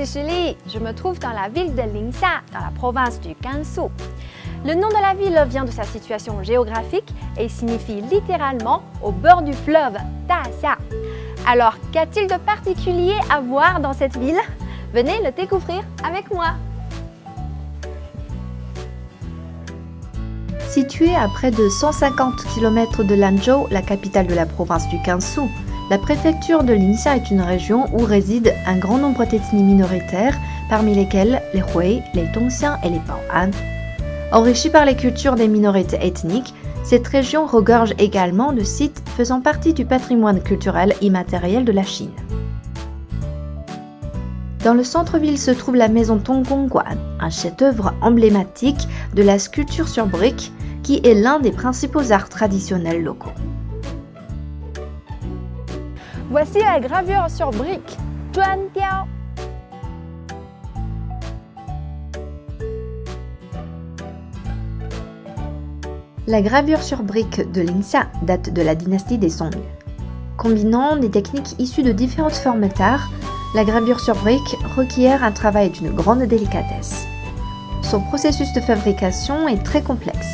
me trouve dans la ville de Ningxia, dans la province du Gansu. Le nom de la ville vient de sa situation géographique et signifie littéralement au bord du fleuve Daxia. Alors, qu'a-t-il de particulier à voir dans cette ville? Venez le découvrir avec moi. Située à près de 150 km de Lanzhou, la capitale de la province du Gansu, la préfecture de Ningxia est une région où résident un grand nombre d'ethnies minoritaires, parmi lesquelles les Hui, les Dongxiang et les Bao'an. Enrichie par les cultures des minorités ethniques, cette région regorge également de sites faisant partie du patrimoine culturel immatériel de la Chine. Dans le centre-ville se trouve la maison Tonggongguan, un chef-d'œuvre emblématique de la sculpture sur briques qui est l'un des principaux arts traditionnels locaux. Voici la gravure sur briques, Diao. La gravure sur briques de Lingxia date de la dynastie des Song. Combinant des techniques issues de différentes formes d'art, la gravure sur briques requiert un travail d'une grande délicatesse. Son processus de fabrication est très complexe.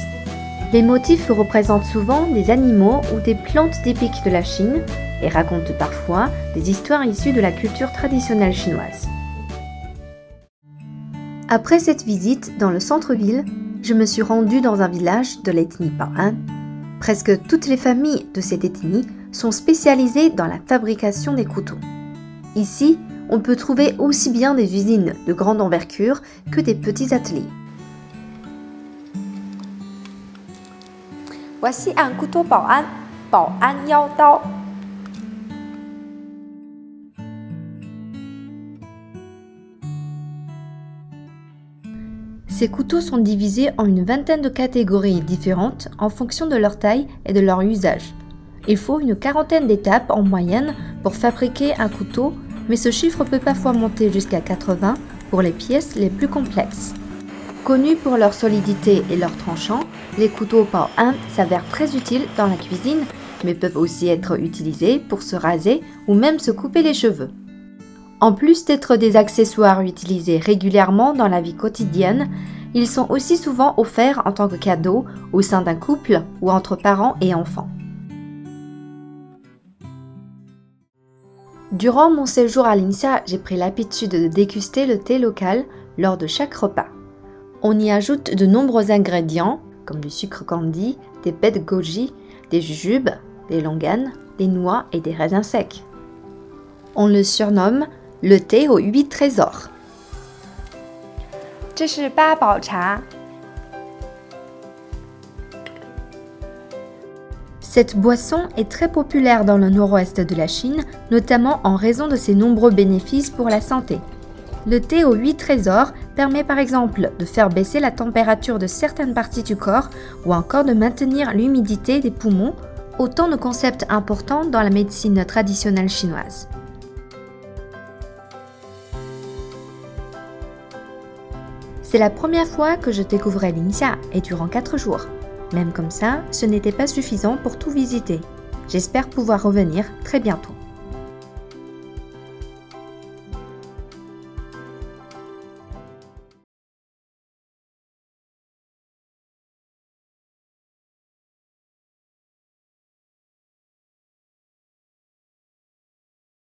Les motifs représentent souvent des animaux ou des plantes typiques de la Chine et racontent parfois des histoires issues de la culture traditionnelle chinoise. Après cette visite dans le centre-ville, je me suis rendue dans un village de l'ethnie Bahan. Presque toutes les familles de cette ethnie sont spécialisées dans la fabrication des couteaux. Ici, on peut trouver aussi bien des usines de grande envergure que des petits ateliers. Voici un couteau Bao'an, Bao'an Yao Dao. Ces couteaux sont divisés en une vingtaine de catégories différentes en fonction de leur taille et de leur usage. Il faut une quarantaine d'étapes en moyenne pour fabriquer un couteau, mais ce chiffre peut parfois monter jusqu'à 80 pour les pièces les plus complexes. Connus pour leur solidité et leur tranchant, les couteaux par 1 s'avèrent très utiles dans la cuisine, mais peuvent aussi être utilisés pour se raser ou même se couper les cheveux. En plus d'être des accessoires utilisés régulièrement dans la vie quotidienne, ils sont aussi souvent offerts en tant que cadeau au sein d'un couple ou entre parents et enfants. Durant mon séjour à l'INSA, j'ai pris l'habitude de déguster le thé local lors de chaque repas. On y ajoute de nombreux ingrédients comme du sucre candy, des baies goji, des jujubes, des longanes, des noix et des raisins secs. On le surnomme le thé aux huit trésors. Cette boisson est très populaire dans le nord-ouest de la Chine, notamment en raison de ses nombreux bénéfices pour la santé. Le thé aux huit trésors permet par exemple de faire baisser la température de certaines parties du corps ou encore de maintenir l'humidité des poumons, autant de concepts importants dans la médecine traditionnelle chinoise. C'est la première fois que je découvrais l'Inxia et durant 4 jours. Même comme ça, ce n'était pas suffisant pour tout visiter. J'espère pouvoir revenir très bientôt.